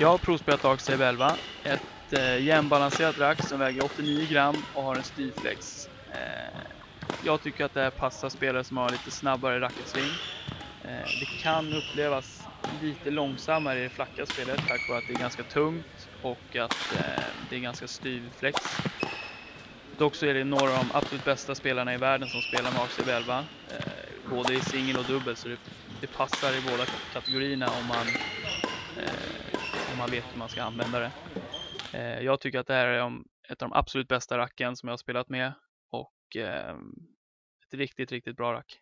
Jag har provspelat AXB 11. Ett eh, jämnbalanserat rack som väger 89 gram och har en styrflex. Eh, jag tycker att det här passar spelare som har lite snabbare racketsving. Eh, det kan upplevas lite långsammare i det flacka spelet tack vare att det är ganska tungt och att eh, det är ganska styrflex. Dock så är det några av de absolut bästa spelarna i världen som spelar med AXB 11. Eh, både i singel och dubbel så det, det, passar i båda kategorierna om man, man vet hur man ska använda det. Eh, jag tycker att det här är ett av de absolut bästa racken som jag har spelat med och eh, ett riktigt, riktigt bra rack.